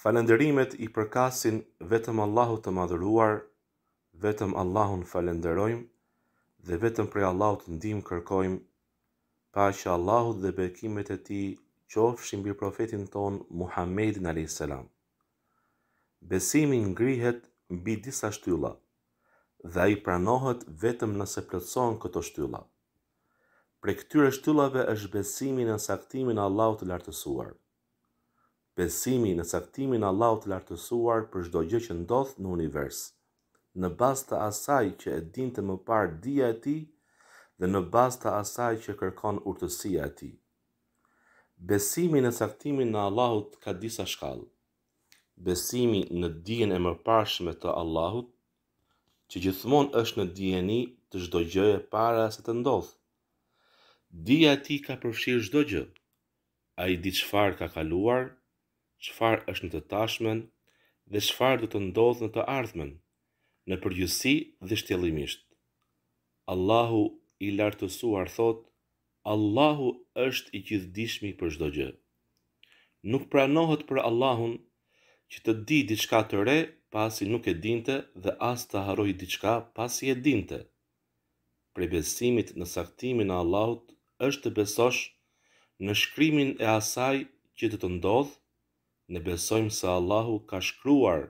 Falënderimet i përkasin vetëm Allahut të madhëruar, vetëm Allahun falënderojmë dhe vetëm prej Allahut ndihmë kërkojmë. Paqja e Allahut dhe bekimet e tij qofshin mbi profetin tonë Muhammedin alejhis selam. Besimi ngrihet mbi disa shtylla dhe ai pranohet vetëm nëse plotësohen këto shtylla. Prej këtyre shtyllave është besimi në caktimin e Allahut të Lartësuar. Besimi në caktimin e Allahut të Lartësuar për çdo gjë që ndodh në univers, në bazë të asaj që e dinte më parë dija e tij dhe në bazë të asaj që kërkon urtësia e tij. Besimi në caktimin e Allahut ka disa shkallë. Besimi në dijen e mëparshme të Allahut, që gjithmonë është në dijeni të çdo gjëje para se të ndodhë. Dija e tij ka përfshirë çdo gjë. Ai di çfarë ka kaluar, çfarë është në të tashmen dhe çfarë do të ndodhë në të ardhmen, në përgjithësi dhe shtjellimisht. Allahu i Lartësuar thotë, Allahu është i gjithëdijshëm për çdo gjë. Nuk pranohet për Allahun që të dijë diçka të re pasi nuk e dinte dhe as të harrojë diçka pasi e dinte. Prej besimit në caktimin e Allahut është të besosh në shkrimin e asaj që do të ndodhë, ne besojmë se Allahu ka shkruar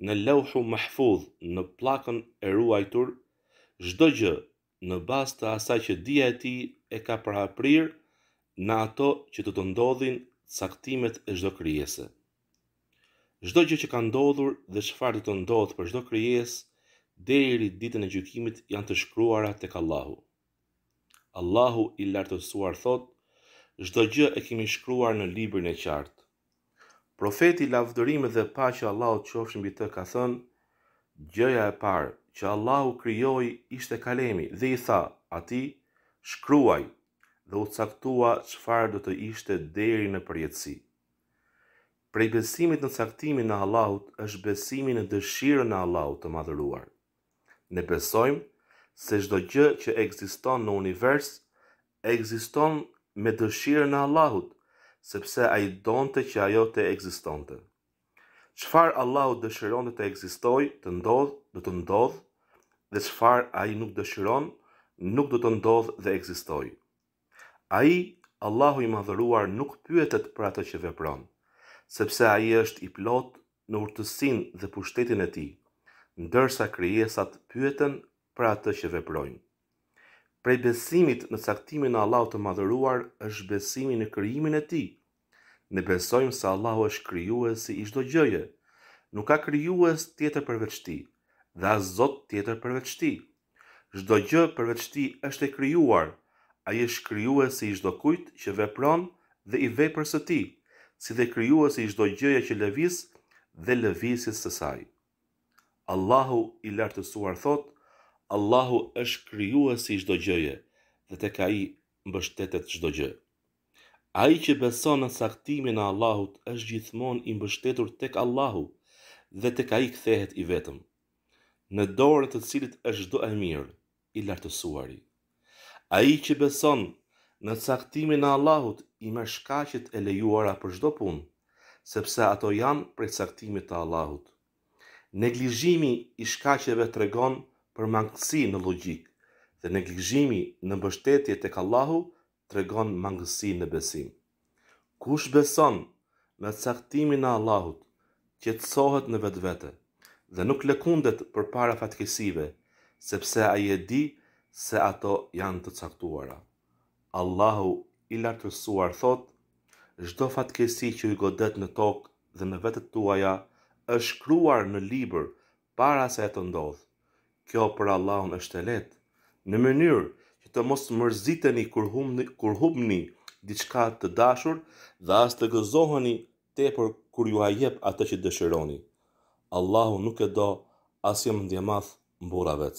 në Leuhu Mahfudh, në pllakën e ruajtur, çdo gjë në bazë të asaj që dija e tij e ka paraprirë në ato që do të ndodhin caktimet e çdo krijese. Çdo gjë që ka ndodhur dhe çfarë do të ndodhë për çdo krijesë deri ditën e gjykimit janë të shkruara tek Allahu. Allahu i lartësuar thotë, çdo gjë e kemi shkruar në librin e qartë. Profeti lavdërimet dhe paqja e Allahut qofshin mbi të ka thënë, Gjëja e parë që Allahu krijoi ishte kalemi dhe i tha atij, Shkruaj, dhe u caktua çfarë do të ishte deri në përjetësi. Prej besimit në caktimin e Allahut është besimi në dëshirën e Allahut të Madhëruar. Ne besojmë se çdo gjë që ekziston në univers ekziston me dëshirën e Allahut, sepse Ai donte që ajo të ekzistonte. Çfarë Allahu dëshiron të ekzistojë, të ndodhë, do të ndodhë, dhe çfarë Ai nuk dëshiron, nuk do të ndodhë dhe ekzistojë. Ai, Allahu i Madhëruar nuk pyetet për atë që vepron, sepse Ai është i plotë në urtësinë dhe pushtetin e Tij, ndërsa krijesat pyeten për atë që veprojnë. Prej besimit në caktimin e Allahut të Madhëruar është besimi në krijimin e Tij. Ne besojmë se Allahu është krijuesi i çdo gjëje. Nuk ka krijues tjetër përveç Tij dhe as Zot tjetër përveç Tij. Çdo gjë përveç Tij është e krijuar. Ai është krijuesi i çdokujt që vepron dhe i veprës së tij, si dhe krijuesi i çdo gjëje që lëviz dhe lëvizjes së saj. Allahu i Lartësuar thotë, Allahu është krijuesi i çdo gjëje dhe tek Ai mbështetet çdo gjë. Ai që beson në caktimin e Allahut është gjithmonë i mbështetur tek Allahu dhe tek Ai kthehet i vetëm, në dorë të të cilit është çdo e mirë. i Lartësuari. Ai që beson në caktimin e Allahut i merr shkaqet e lejuara për çdo punë, sepse ato janë prej caktimit të Allahut. Neglizhimi i shkaqeve tregon për mangësi në llogjikë dhe neglizhimi në mbështetje tek Allahu tregon mangësi në besim. Kush beson në caktimin e Allahut, qetësohet në vetvete dhe nuk lëkundet përpara fatkeqësive, sepse ai e di se ato janë të caktuara. Allahu i Lartësuar thotë, Çdo fatkeqësi që ju godet në tokë dhe në vetet tuaja është shkruar në libër para se ajo të ndodhë. Kjo për Allahun është e lehtë, në mënyrë që të mos mërziteni kur humbni kur humbni diçka të dashur dhe as të gëzoheni tepër kur jua jep atë që dëshironi. Allahu nuk e do asnjë mendjemath mburravec.